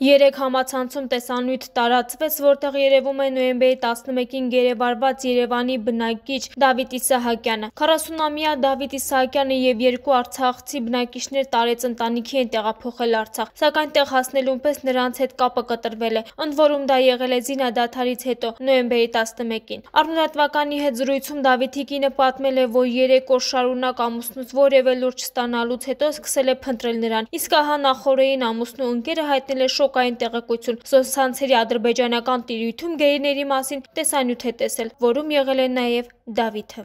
Երեք համացանցում տեսանյութ տարածվեց, որտեղ երևում է նոյեմբերի 11-ին գերեվարված Երևանի բնակիչ Դավիթ Իսահակյանը։ 40-ամյա Դավիթ Իսահակյանը եւ երկու արցախցի բնակիչներ տարեց ընտանիքի են տեղափոխել Արցախ, սակայն տեղ հասնելուն պես նրանց հետ կապը կտրվել է, ընդ որում դա եղել է զինադադարից հետո նոյեմբերի 11-ին։ Առնրատվականի հետ զրույցում Դավիթի կինը պատմել է, որ 3 օր շարունակ ամուսնուց որևէ լուր չստանալուց հետո սկսել է փնտրել նրան։ Իսկ ահա նախորդին ամուսնու ընկերը հայտնել է շոկային տեղեկություն։ Սոցցանցերի ադրբեջանական տիրույթում գերիների մասին տեսանյութ է տեսել, որում եղել է նաև Դավիթը։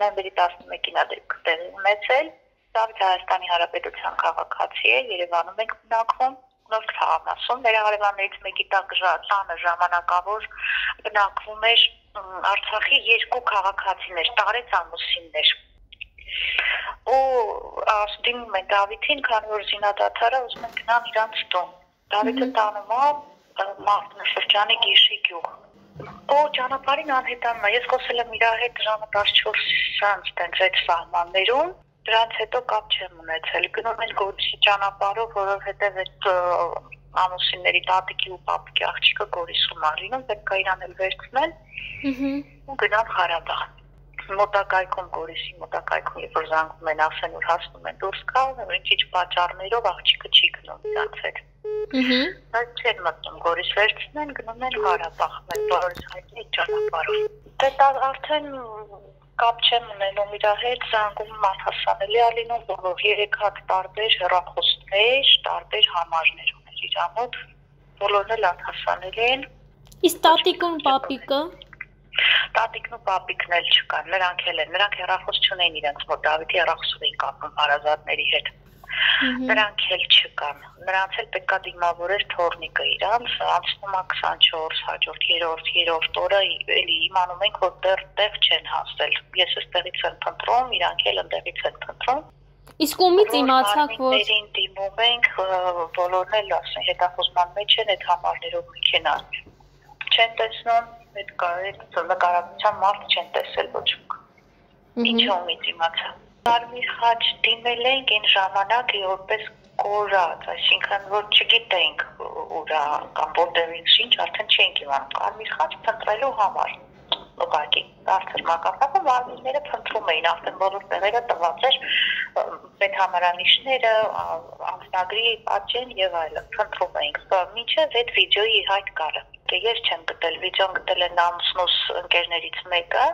Նոյեմբերի 11-ին ադրբեջան տեղի ունեցել Դավիթ Հայաստանի Հանրապետության քաղաքացի է, Երևանում ենք բնակվում նոր քաղաքացում ներառևաններից մեկի տակ տանը ժամանակավոր բնակվում էր Արցախի երկու քաղաքացիներ, տարեց ամուսիններ ու ասում են Դավիթին, քանի որ զինադատարը ուզում են գնան իրանց տուն։ Դավիթը տանում է Մարտունաշրջանի Գիշի գյուղ։ Ու ճանապարհին անհետանում է։ Ես խոսել եմ իր հետ ժամը 14-ից տենց այդ սահմաններում դրանց հետո կապ չեմ ունեցել։ Գնում են Գորիսի ճանապարհով, որովհետև այդ ամուսինների տատիկի ու պապիկի աղջիկը Գորիսում ա լինում, պետք է իրան էլ վերցնեն։ Ահա։ Ու գնան Ղարաբաղ մոտակայքում Գորիսի մոտակայքում երբ որ զանգում են ասեն որ հասնում են դուրս գա, ինչ-ինչ պատճառներով աղջիկը չի գնում դրանց հետ։ Ահա։ Բայց չեն մտնում Գորիս վերցնեն, գնում են Ղարաբաղ, մեր բոլորս հայտնի ճանապարհով։ Դե դա արդեն կապ չեմ ունենում իր հետ, զանգում անհասանելի է լինում, որ 3 հատ տարբեր հեռախոսներ, տարբեր համարներ ուներ իր մոտ, բոլորն էլ անհասանելի են։ Իսկ տատիկն ու պապիկը տատիկն ու պապիկն էլ չկան, նրանք էլ են, նրանք հեռախոս չունեն իրենց մոտ, Դավիթի հեռախոսով էին կապում հարազատների հետ նրանք էլ չկան։ Նրանց էլ պետքա դիմավորեր թորնիկը իրանց, անցնում է 24 հաջորդ 3-րդ 3-րդ օրը էլի իմանում ենք, որ դեռ տեղ չեն հասել։ Ես էստեղից եմ փնտրում, իրանք էլ ընդեղից են փնտրում։ Իսկ ումից իմացաք, որ Ներին դիմում ենք, բոլորն էլ ասեն, հետախուզման մեջ են այդ համարներով մեքենա։ Չեն տեսնում, այդ կարելի նկարագրության մարդ չեն տեսել ոչ ոք։ Ինչ ումից իմացա։ Կարմիր խաչ դիմել ենք այն ժամանակ որպես կորած, այսինքն որ չգիտենք ուրա կամ որտեղից ինչ, արդեն չենք իմանում։ Կարմիր խաչ փնտրելու համար ուղղակի բարձր մակարդակը վարդիները փնտրում էին արդեն բոլոր տեղերը տված էր պետհամարանիշները ամսնագրի պատճեն եւ այլն փնտրում էինք մինչեւ այդ վիդեոյի հայտ կարը դե ես չեմ գտել վիդեոն գտել են ամուսնուս ընկերներից մեկը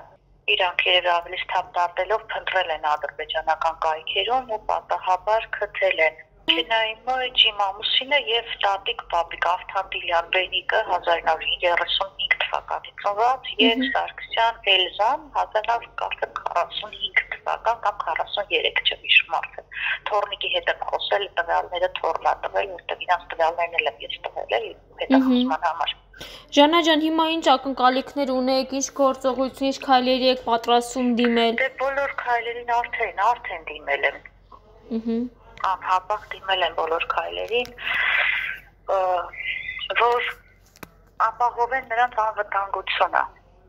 իրանք երևի ավելի սթափ դարձելով փնտրել են ադրբեջանական կայքերում ու պատահաբար գտել են Կինայի մոջ իմ ամուսինը եւ տատիկ պապիկ Ավթանդիլյան Բենիկը 1935 թվականի ծնված եւ Սարգսյան Էլզան 1945 թվական կամ 43 չհիշում արդեն։ Թորնիկի հետ եմ խոսել, տվյալները թորնա տվել, որտեղ իրանց տվյալներն էլ եմ ես տվել էլ հետախուզման համար։ Ժանա ջան, հիմա ինչ ակնկալիքներ ունեք, ինչ գործողություն, ինչ քայլերի եք պատրաստում դիմել։ Դե բոլոր քայլերին արդեն, արդեն դիմել եմ։ Ահա անհապաղ դիմել են բոլոր քայլերին, որ ապահովեն նրանց անվտանգությունը։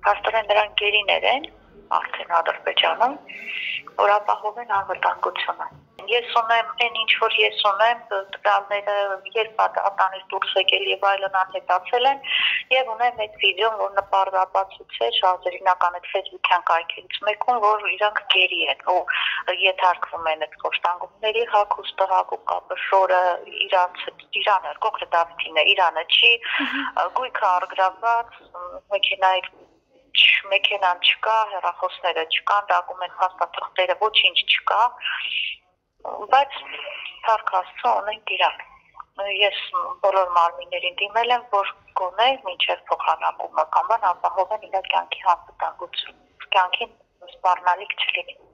Փաստորեն նրանք գերիներ են արդեն Ադրբեջանում, որ ապահովեն անվտանգությունը ես ունեմ այն ինչ որ ես ունեմ տվյալները երբ ատանից դուրս եկել եւ այլն անհետացել են եւ ունեմ այդ վիդեոն որ նպարապացուցեր շարժերինական այդ Facebook-յան կայքերից մեկում որ իրանք գերի են ու եթարկվում են այդ կոշտանգումների հակոստը հակու կապը շորը իրանց իրանը կոնկրետ Դավիթինը իրանը չի գույքը արգրաված մեքենայի մեքենան չկա, հեռախոսները չկան, դոկումենտ փաստաթղթերը ոչինչ չկա բայց թարք աստծո ունենք իրան ես բոլոր մարմիններին դիմել եմ որ գոնե մինչև փոխանակումը կամ բան ապահովեն իր կյանքի անվտանգություն կյանքին սպառնալիք չլինի